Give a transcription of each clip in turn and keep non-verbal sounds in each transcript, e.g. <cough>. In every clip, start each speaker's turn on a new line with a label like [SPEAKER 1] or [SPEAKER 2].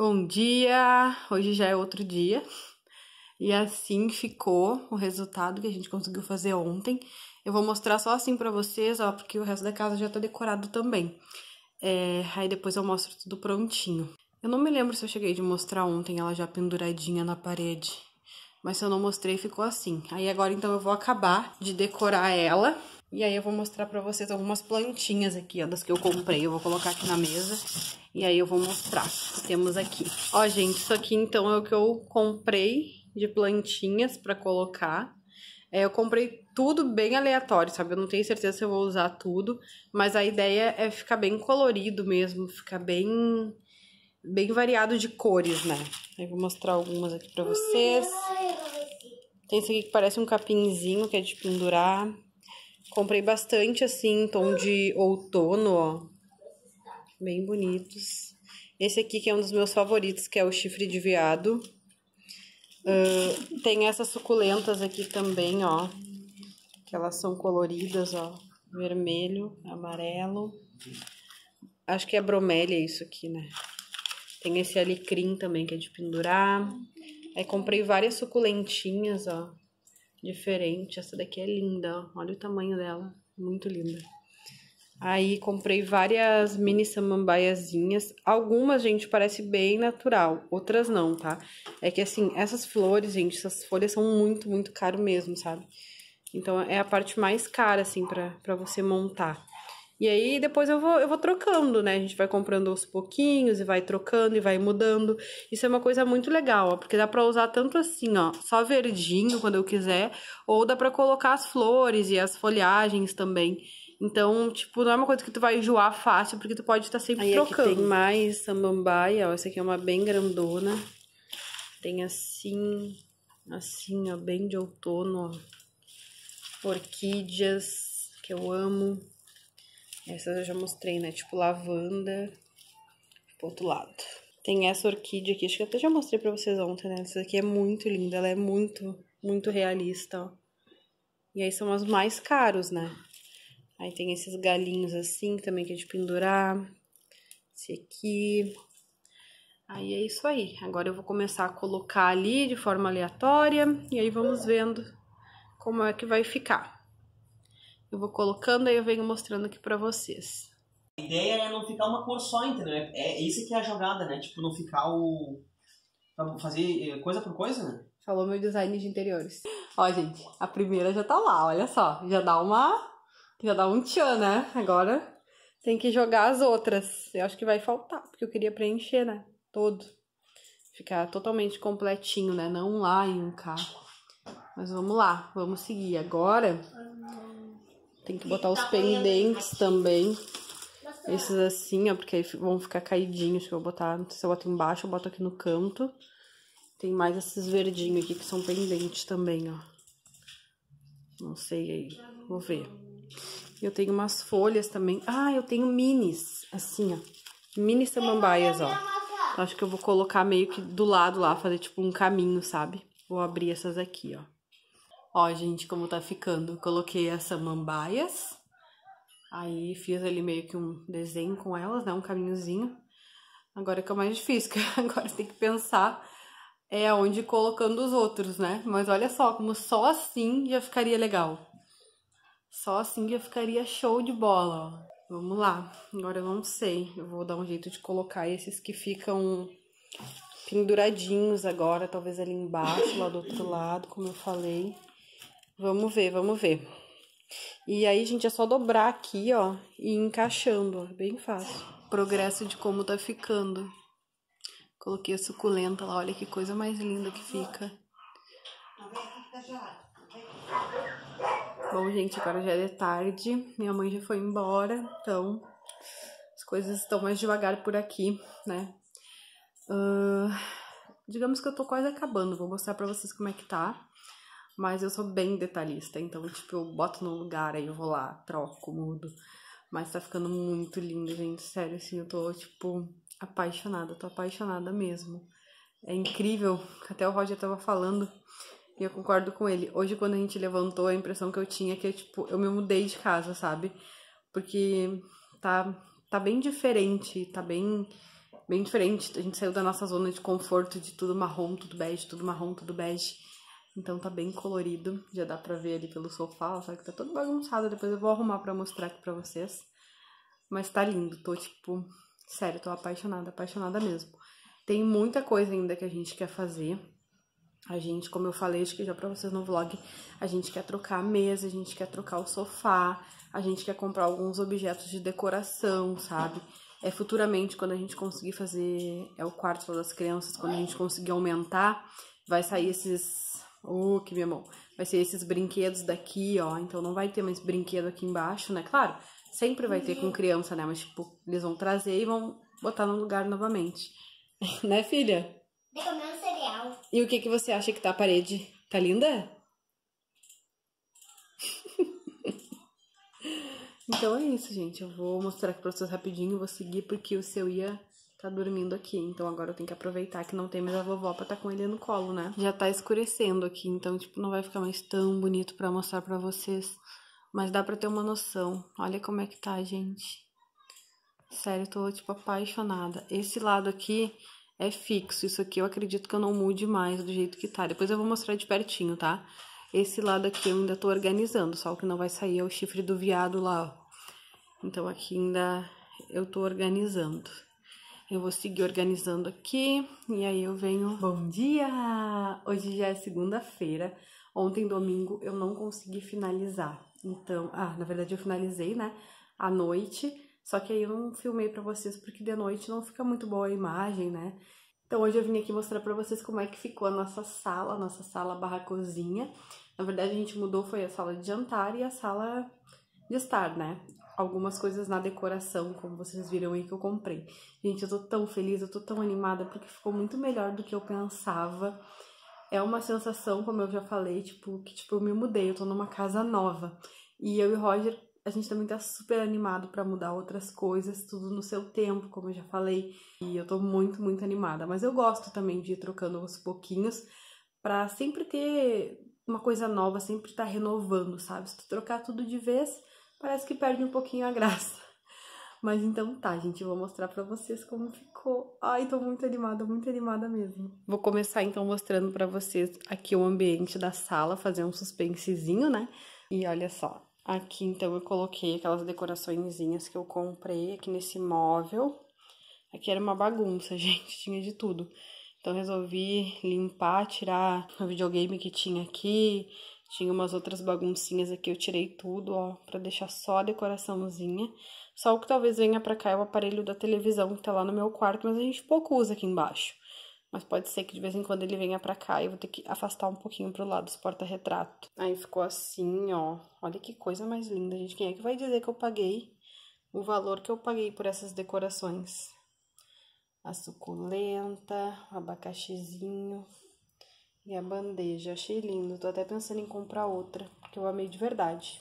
[SPEAKER 1] Bom dia! Hoje já é outro dia. E assim ficou o resultado que a gente conseguiu fazer ontem. Eu vou mostrar só assim pra vocês, ó, porque o resto da casa já tá decorado também. É, aí depois eu mostro tudo prontinho. Eu não me lembro se eu cheguei de mostrar ontem ela já penduradinha na parede. Mas se eu não mostrei, ficou assim. Aí agora então eu vou acabar de decorar ela. E aí eu vou mostrar pra vocês algumas plantinhas aqui, ó, das que eu comprei. Eu vou colocar aqui na mesa e aí eu vou mostrar o que temos aqui. Ó, gente, isso aqui então é o que eu comprei de plantinhas pra colocar. É, eu comprei tudo bem aleatório, sabe? Eu não tenho certeza se eu vou usar tudo, mas a ideia é ficar bem colorido mesmo, ficar bem bem variado de cores, né? Aí vou mostrar algumas aqui pra vocês. Tem esse aqui que parece um capinzinho, que é de pendurar. Comprei bastante, assim, tom de outono, ó. Bem bonitos. Esse aqui que é um dos meus favoritos, que é o chifre de veado. Uh, tem essas suculentas aqui também, ó. Que elas são coloridas, ó. Vermelho, amarelo. Acho que é bromélia isso aqui, né? Tem esse alecrim também, que é de pendurar. Aí comprei várias suculentinhas, ó diferente. Essa daqui é linda, ó. olha o tamanho dela, muito linda. Aí comprei várias mini samambaiazinhas. Algumas, gente, parece bem natural, outras não, tá? É que assim, essas flores, gente, essas folhas são muito, muito caro mesmo, sabe? Então é a parte mais cara, assim, pra, pra você montar. E aí depois eu vou, eu vou trocando, né? A gente vai comprando aos pouquinhos e vai trocando e vai mudando. Isso é uma coisa muito legal, ó, porque dá pra usar tanto assim, ó, só verdinho quando eu quiser, ou dá pra colocar as flores e as folhagens também. Então, tipo, não é uma coisa que tu vai enjoar fácil, porque tu pode estar sempre aí trocando. Aqui tem mais samambaia, ó, essa aqui é uma bem grandona. Tem assim, assim, ó, bem de outono, ó. Orquídeas, que eu amo. Essas eu já mostrei, né? Tipo lavanda pro outro lado. Tem essa orquídea aqui, acho que eu até já mostrei pra vocês ontem, né? Essa aqui é muito linda, ela é muito, muito realista, ó. E aí são as mais caros, né? Aí tem esses galinhos assim, também que é de pendurar. Esse aqui. Aí é isso aí. Agora eu vou começar a colocar ali de forma aleatória. E aí vamos vendo como é que vai ficar. Eu vou colocando, aí eu venho mostrando aqui pra vocês.
[SPEAKER 2] A ideia é não ficar uma cor só, entendeu? É, é isso que é a jogada, né? Tipo, não ficar o... Fazer eh, coisa por coisa, né?
[SPEAKER 1] Falou meu design de interiores. Ó, gente, a primeira já tá lá, olha só. Já dá uma... Já dá um tchan, né? Agora tem que jogar as outras. Eu acho que vai faltar, porque eu queria preencher, né? Todo. Ficar totalmente completinho, né? Não um lá e um cá. Mas vamos lá, vamos seguir. Agora tem que botar os pendentes também. Esses assim, ó, porque aí vão ficar caidinhos. Que eu botar, se eu boto embaixo, eu boto aqui no canto. Tem mais esses verdinhos aqui que são pendentes também, ó. Não sei aí, vou ver. Eu tenho umas folhas também. Ah, eu tenho minis, assim, ó. Mini samambaias, ó. Acho que eu vou colocar meio que do lado lá, fazer tipo um caminho, sabe? Vou abrir essas aqui, ó. Ó, gente, como tá ficando. Coloquei as samambaias. Aí fiz ali meio que um desenho com elas, né? Um caminhozinho. Agora que é o mais difícil, <laughs> que agora tem que pensar é onde colocando os outros, né? Mas olha só, como só assim já ficaria legal. Só assim já ficaria show de bola, ó. Vamos lá. Agora eu não sei. Eu vou dar um jeito de colocar esses que ficam penduradinhos agora, talvez ali embaixo, lá do outro lado, como eu falei. Vamos ver, vamos ver. E aí, gente, é só dobrar aqui, ó, e ir encaixando, ó, bem fácil. Progresso de como tá ficando. Coloquei a suculenta lá, olha que coisa mais linda que fica. Bom, gente, agora já é tarde, minha mãe já foi embora, então as coisas estão mais devagar por aqui, né? Uh, digamos que eu tô quase acabando, vou mostrar pra vocês como é que tá. Mas eu sou bem detalhista, então, tipo, eu boto no lugar, aí eu vou lá, troco, mudo. Mas tá ficando muito lindo, gente. Sério, assim, eu tô, tipo, apaixonada, tô apaixonada mesmo. É incrível, até o Roger tava falando, e eu concordo com ele. Hoje, quando a gente levantou, a impressão que eu tinha é que, tipo, eu me mudei de casa, sabe? Porque tá, tá bem diferente, tá bem bem diferente. A gente saiu da nossa zona de conforto de tudo marrom, tudo bege, tudo marrom, tudo bege. Então tá bem colorido, já dá pra ver ali pelo sofá, só que tá todo bagunçado. Depois eu vou arrumar pra mostrar aqui pra vocês. Mas tá lindo, tô tipo, sério, tô apaixonada, apaixonada mesmo. Tem muita coisa ainda que a gente quer fazer. A gente, como eu falei, acho que já pra vocês no vlog, a gente quer trocar a mesa, a gente quer trocar o sofá, a gente quer comprar alguns objetos de decoração, sabe? É futuramente, quando a gente conseguir fazer é o quarto das crianças, quando a gente conseguir aumentar, vai sair esses. Oh, que minha mão! Vai ser esses brinquedos daqui, ó. Então não vai ter mais brinquedo aqui embaixo, né? Claro, sempre vai ter com criança, né? Mas, tipo, eles vão trazer e vão botar no lugar novamente. <laughs> né, filha?
[SPEAKER 3] De comer um cereal.
[SPEAKER 1] E o que, que você acha que tá a parede? Tá linda? <laughs> então é isso, gente. Eu vou mostrar aqui pra vocês rapidinho. Vou seguir porque o seu ia tá dormindo aqui. Então agora eu tenho que aproveitar que não tem mais a vovó pra tá com ele no colo, né? Já tá escurecendo aqui, então, tipo, não vai ficar mais tão bonito pra mostrar pra vocês. Mas dá pra ter uma noção. Olha como é que tá, gente. Sério, eu tô, tipo, apaixonada. Esse lado aqui é fixo. Isso aqui eu acredito que eu não mude mais do jeito que tá. Depois eu vou mostrar de pertinho, tá? Esse lado aqui eu ainda tô organizando. Só o que não vai sair é o chifre do viado lá, ó. Então aqui ainda eu tô organizando. Eu vou seguir organizando aqui e aí eu venho. Bom dia! Hoje já é segunda-feira. Ontem, domingo, eu não consegui finalizar. Então, ah, na verdade eu finalizei, né? À noite. Só que aí eu não filmei pra vocês porque de noite não fica muito boa a imagem, né? Então hoje eu vim aqui mostrar pra vocês como é que ficou a nossa sala, a nossa sala barra cozinha. Na verdade a gente mudou, foi a sala de jantar e a sala de estar, né? Algumas coisas na decoração, como vocês viram aí que eu comprei. Gente, eu tô tão feliz, eu tô tão animada porque ficou muito melhor do que eu pensava. É uma sensação, como eu já falei, tipo, que tipo, eu me mudei, eu tô numa casa nova. E eu e o Roger, a gente também tá super animado para mudar outras coisas, tudo no seu tempo, como eu já falei. E eu tô muito, muito animada. Mas eu gosto também de ir trocando aos pouquinhos para sempre ter uma coisa nova, sempre estar tá renovando, sabe? Se tu trocar tudo de vez, parece que perde um pouquinho a graça. <laughs> Mas então tá, gente, eu vou mostrar pra vocês como ficou. Ai, tô muito animada, muito animada mesmo. Vou começar então mostrando pra vocês aqui o ambiente da sala, fazer um suspensezinho, né? E olha só, aqui então eu coloquei aquelas decoraçõezinhas que eu comprei aqui nesse móvel. Aqui era uma bagunça, <laughs> gente, tinha de tudo. Então resolvi limpar, tirar o videogame que tinha aqui, tinha umas outras baguncinhas aqui, eu tirei tudo, ó, pra deixar só a decoraçãozinha. Só o que talvez venha pra cá é o aparelho da televisão que tá lá no meu quarto, mas a gente pouco usa aqui embaixo. Mas pode ser que de vez em quando ele venha pra cá e eu vou ter que afastar um pouquinho pro lado dos porta-retrato. Aí ficou assim, ó. Olha que coisa mais linda, gente. Quem é que vai dizer que eu paguei o valor que eu paguei por essas decorações? A suculenta, o abacaxizinho, e a bandeja, achei lindo. Tô até pensando em comprar outra, porque eu amei de verdade.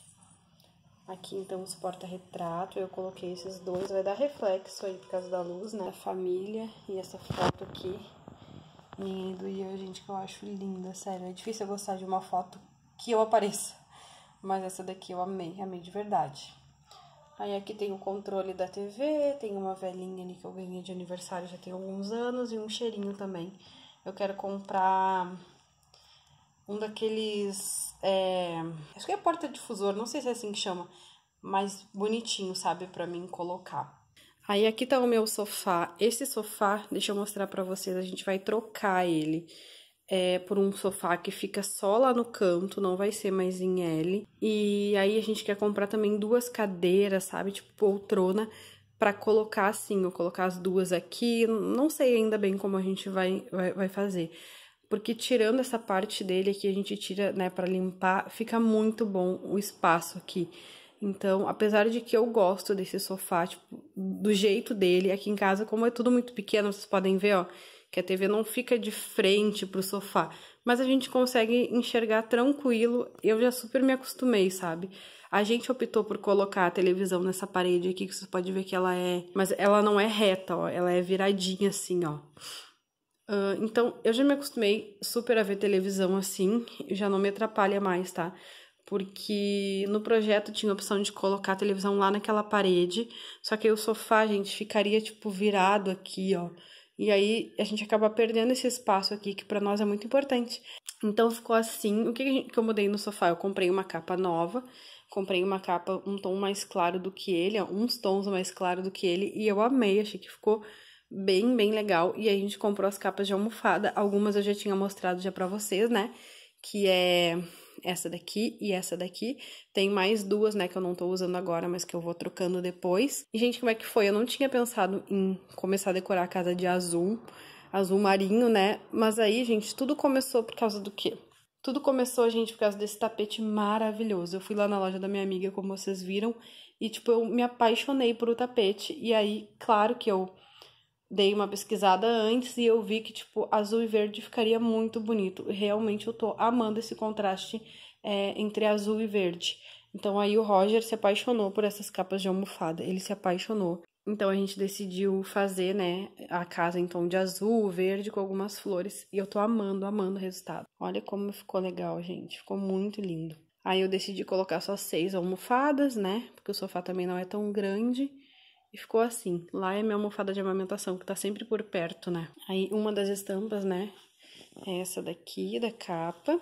[SPEAKER 1] Aqui, então, os porta-retrato. Eu coloquei esses dois. Vai dar reflexo aí por causa da luz, né? A família. E essa foto aqui. Minha do Ian, gente, que eu acho linda, sério. É difícil eu gostar de uma foto que eu apareça. Mas essa daqui eu amei, amei de verdade. Aí aqui tem o controle da TV, tem uma velhinha ali que eu ganhei de aniversário já tem alguns anos e um cheirinho também. Eu quero comprar um daqueles. É, acho que é porta-difusor, não sei se é assim que chama, mas bonitinho, sabe, para mim colocar. Aí aqui tá o meu sofá. Esse sofá, deixa eu mostrar para vocês, a gente vai trocar ele é, por um sofá que fica só lá no canto, não vai ser mais em L. E aí a gente quer comprar também duas cadeiras, sabe, tipo poltrona, para colocar assim, ou colocar as duas aqui. Não sei ainda bem como a gente vai, vai, vai fazer. Porque tirando essa parte dele aqui, a gente tira, né, para limpar, fica muito bom o espaço aqui. Então, apesar de que eu gosto desse sofá, tipo, do jeito dele, aqui em casa, como é tudo muito pequeno, vocês podem ver, ó, que a TV não fica de frente pro sofá, mas a gente consegue enxergar tranquilo. Eu já super me acostumei, sabe? A gente optou por colocar a televisão nessa parede aqui, que você pode ver que ela é, mas ela não é reta, ó, ela é viradinha assim, ó. Uh, então, eu já me acostumei super a ver televisão assim, já não me atrapalha mais, tá? porque no projeto tinha a opção de colocar a televisão lá naquela parede, só que aí o sofá, gente, ficaria tipo virado aqui, ó. E aí a gente acaba perdendo esse espaço aqui que para nós é muito importante. Então ficou assim. O que, que eu mudei no sofá? Eu comprei uma capa nova, comprei uma capa um tom mais claro do que ele, uns tons mais claro do que ele, e eu amei, achei que ficou bem, bem legal. E a gente comprou as capas de almofada, algumas eu já tinha mostrado já para vocês, né? Que é essa daqui e essa daqui. Tem mais duas, né, que eu não tô usando agora, mas que eu vou trocando depois. E, gente, como é que foi? Eu não tinha pensado em começar a decorar a casa de azul, azul marinho, né? Mas aí, gente, tudo começou por causa do quê? Tudo começou, gente, por causa desse tapete maravilhoso. Eu fui lá na loja da minha amiga, como vocês viram, e, tipo, eu me apaixonei por o tapete. E aí, claro que eu dei uma pesquisada antes e eu vi que, tipo, azul e verde ficaria muito bonito. Realmente eu tô amando esse contraste é, entre azul e verde. Então aí o Roger se apaixonou por essas capas de almofada. Ele se apaixonou. Então a gente decidiu fazer, né, a casa em tom de azul, verde com algumas flores. E eu tô amando, amando o resultado. Olha como ficou legal, gente. Ficou muito lindo. Aí eu decidi colocar só seis almofadas, né? Porque o sofá também não é tão grande. E ficou assim. Lá é minha almofada de amamentação, que tá sempre por perto, né? Aí uma das estampas, né? É essa daqui, da capa.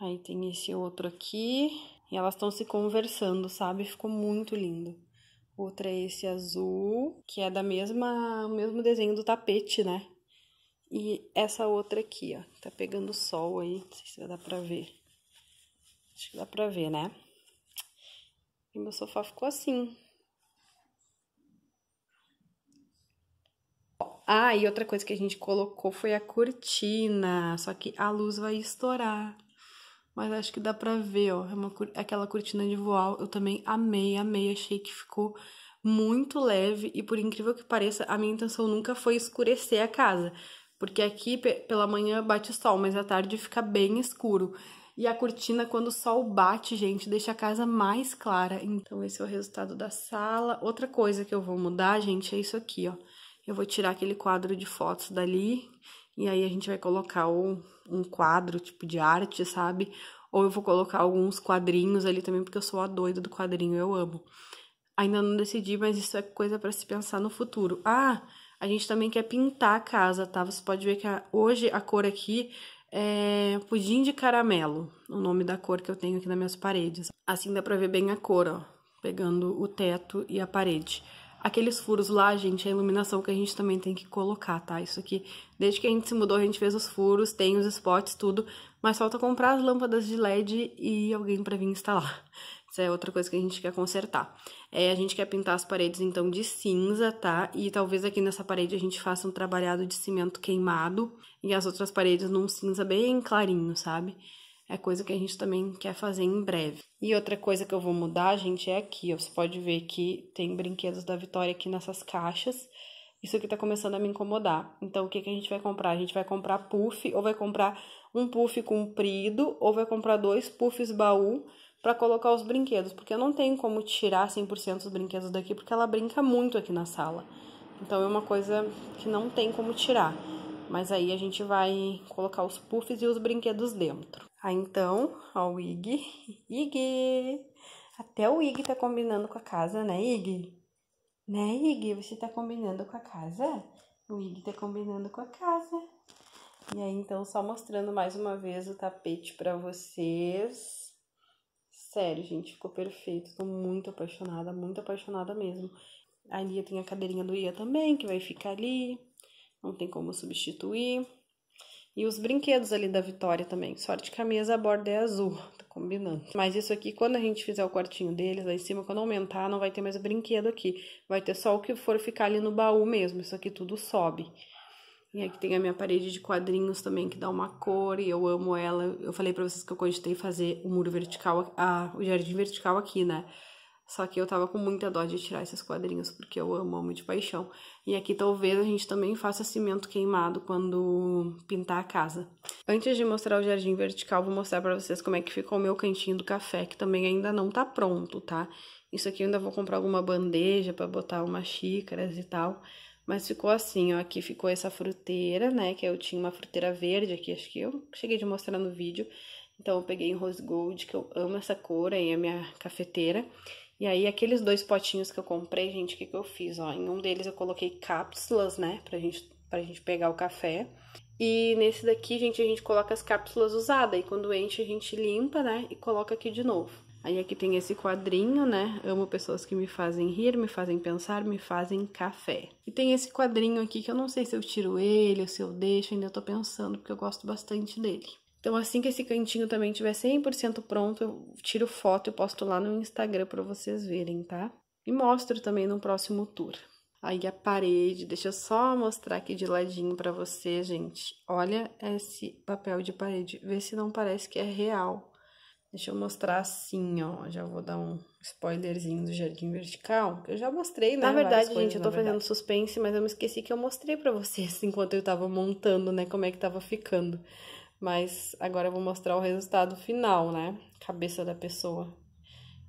[SPEAKER 1] Aí tem esse outro aqui. E elas estão se conversando, sabe? Ficou muito lindo. Outra é esse azul, que é da mesma, mesmo desenho do tapete, né? E essa outra aqui, ó, tá pegando sol aí, não sei se dar pra ver. Acho que dá pra ver, né? E meu sofá ficou assim, Ah, e outra coisa que a gente colocou foi a cortina, só que a luz vai estourar. Mas acho que dá pra ver, ó, é uma, aquela cortina de voal, eu também amei, amei, achei que ficou muito leve e por incrível que pareça, a minha intenção nunca foi escurecer a casa, porque aqui pela manhã bate sol, mas à tarde fica bem escuro. E a cortina, quando o sol bate, gente, deixa a casa mais clara. Então, esse é o resultado da sala. Outra coisa que eu vou mudar, gente, é isso aqui, ó eu vou tirar aquele quadro de fotos dali e aí a gente vai colocar um, um quadro tipo de arte, sabe? Ou eu vou colocar alguns quadrinhos ali também, porque eu sou a doida do quadrinho, eu amo. Ainda não decidi, mas isso é coisa para se pensar no futuro. Ah, a gente também quer pintar a casa, tá? Você pode ver que a, hoje a cor aqui é pudim de caramelo, o nome da cor que eu tenho aqui nas minhas paredes. Assim dá pra ver bem a cor, ó, pegando o teto e a parede. Aqueles furos lá, gente, é a iluminação que a gente também tem que colocar, tá? Isso aqui, desde que a gente se mudou, a gente fez os furos, tem os spots, tudo, mas falta comprar as lâmpadas de LED e alguém para vir instalar. <laughs> Isso é outra coisa que a gente quer consertar. É, a gente quer pintar as paredes, então, de cinza, tá? E talvez aqui nessa parede a gente faça um trabalhado de cimento queimado e as outras paredes num cinza bem clarinho, sabe? É coisa que a gente também quer fazer em breve. E outra coisa que eu vou mudar, gente, é aqui. Você pode ver que tem brinquedos da Vitória aqui nessas caixas. Isso aqui tá começando a me incomodar. Então, o que, que a gente vai comprar? A gente vai comprar puff, ou vai comprar um puff comprido, ou vai comprar dois puffs baú para colocar os brinquedos. Porque eu não tenho como tirar 100% dos brinquedos daqui, porque ela brinca muito aqui na sala. Então, é uma coisa que não tem como tirar. Mas aí a gente vai colocar os puffs e os brinquedos dentro. Aí então, ó, o Ig. Ig! Até o Ig tá combinando com a casa, né, Ig? Né, Ig? Você tá combinando com a casa? O Ig tá combinando com a casa. E aí, então, só mostrando mais uma vez o tapete pra vocês. Sério, gente, ficou perfeito. Tô muito apaixonada, muito apaixonada mesmo. Ali tem a cadeirinha do Ia também, que vai ficar ali. Não tem como substituir. E os brinquedos ali da Vitória também. Sorte que a mesa a borda é azul, tá combinando. Mas isso aqui, quando a gente fizer o quartinho deles, lá em cima, quando aumentar, não vai ter mais brinquedo aqui. Vai ter só o que for ficar ali no baú mesmo. Isso aqui tudo sobe. E aqui tem a minha parede de quadrinhos também, que dá uma cor, e eu amo ela. Eu falei pra vocês que eu cogitei fazer o muro vertical, a, o jardim vertical aqui, né? Só que eu tava com muita dó de tirar esses quadrinhos, porque eu amo, amo de paixão. E aqui talvez a gente também faça cimento queimado quando pintar a casa. Antes de mostrar o jardim vertical, vou mostrar pra vocês como é que ficou o meu cantinho do café, que também ainda não tá pronto, tá? Isso aqui eu ainda vou comprar alguma bandeja para botar umas xícaras e tal. Mas ficou assim, ó, aqui ficou essa fruteira, né, que eu tinha uma fruteira verde aqui, acho que eu cheguei de mostrar no vídeo. Então eu peguei em rose gold, que eu amo essa cor, aí é a minha cafeteira. E aí aqueles dois potinhos que eu comprei, gente, o que que eu fiz, ó? Em um deles eu coloquei cápsulas, né, pra gente, pra gente pegar o café. E nesse daqui, gente, a gente coloca as cápsulas usadas. E quando enche, a gente limpa, né? E coloca aqui de novo. Aí aqui tem esse quadrinho, né? Amo pessoas que me fazem rir, me fazem pensar, me fazem café. E tem esse quadrinho aqui que eu não sei se eu tiro ele ou se eu deixo, ainda tô pensando, porque eu gosto bastante dele. Então, assim que esse cantinho também tiver 100% pronto, eu tiro foto e posto lá no Instagram para vocês verem, tá? E mostro também no próximo tour. Aí a parede, deixa eu só mostrar aqui de ladinho para você, gente. Olha esse papel de parede, vê se não parece que é real. Deixa eu mostrar assim, ó, já vou dar um spoilerzinho do Jardim Vertical, que eu já mostrei, né? Na verdade, gente, eu tô fazendo suspense, mas eu me esqueci que eu mostrei para vocês <laughs> enquanto eu tava montando, né, como é que tava ficando. Mas agora eu vou mostrar o resultado final, né? Cabeça da pessoa.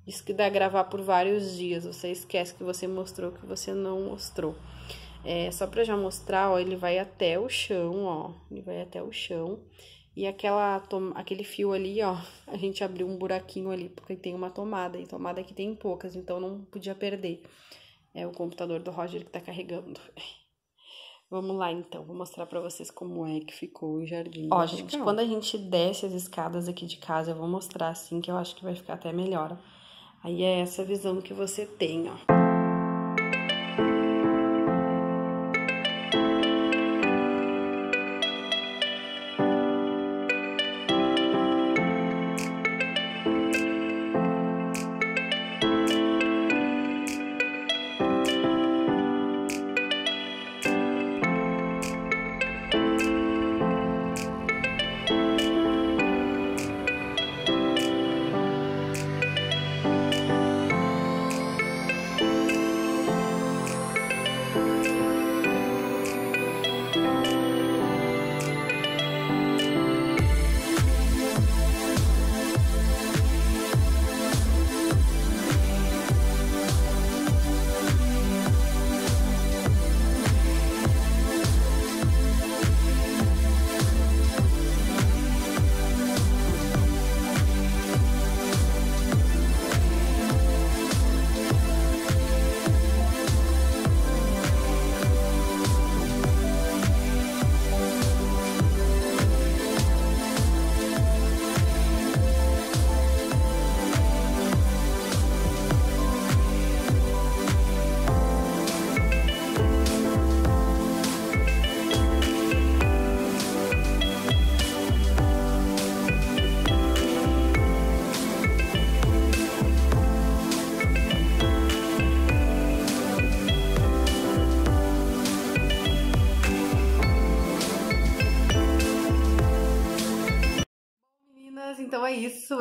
[SPEAKER 1] Isso que dá gravar por vários dias. Você esquece que você mostrou que você não mostrou. É, só pra já mostrar, ó, ele vai até o chão, ó. Ele vai até o chão. E aquela, aquele fio ali, ó, a gente abriu um buraquinho ali, porque tem uma tomada. E tomada aqui tem poucas, então não podia perder. É o computador do Roger que tá carregando. <laughs> Vamos lá, então. Vou mostrar pra vocês como é que ficou o jardim. Ó, gente, quando a gente desce as escadas aqui de casa, eu vou mostrar assim, que eu acho que vai ficar até melhor. Aí é essa visão que você tem, ó.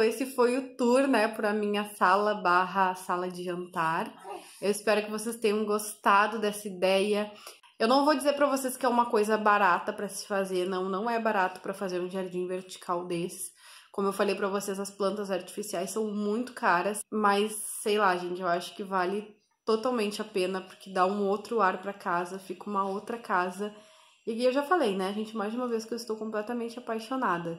[SPEAKER 1] Esse foi o tour, né, para minha sala barra sala de jantar. Eu espero que vocês tenham gostado dessa ideia. Eu não vou dizer para vocês que é uma coisa barata para se fazer, não, não é barato para fazer um jardim vertical desse. Como eu falei para vocês, as plantas artificiais são muito caras, mas sei lá, gente, eu acho que vale totalmente a pena porque dá um outro ar para casa, fica uma outra casa e eu já falei, né, gente, mais de uma vez que eu estou completamente apaixonada.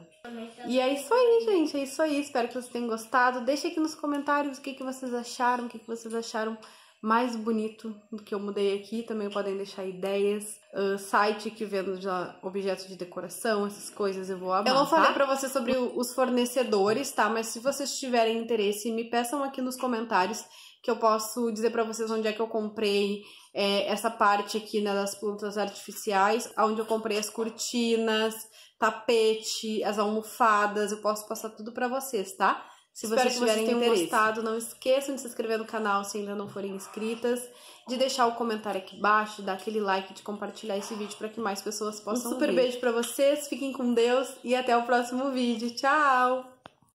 [SPEAKER 1] E é isso aí, gente, é isso aí. Espero que vocês tenham gostado. Deixe aqui nos comentários o que, que vocês acharam, o que, que vocês acharam mais bonito do que eu mudei aqui. Também podem deixar ideias, uh, site que vendo já objetos de decoração, essas coisas eu vou amar. Eu não falei tá? pra vocês sobre os fornecedores, tá? Mas se vocês tiverem interesse, me peçam aqui nos comentários que eu posso dizer para vocês onde é que eu comprei é, essa parte aqui né, das plantas artificiais, onde eu comprei as cortinas, tapete, as almofadas, eu posso passar tudo para vocês, tá? Se Espero vocês tiverem vocês tenham gostado, não esqueçam de se inscrever no canal se ainda não forem inscritas, de deixar o comentário aqui embaixo, dar aquele like, de compartilhar esse vídeo para que mais pessoas possam ver. Um super ver. beijo para vocês, fiquem com Deus e até o próximo vídeo. Tchau!